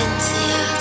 into you.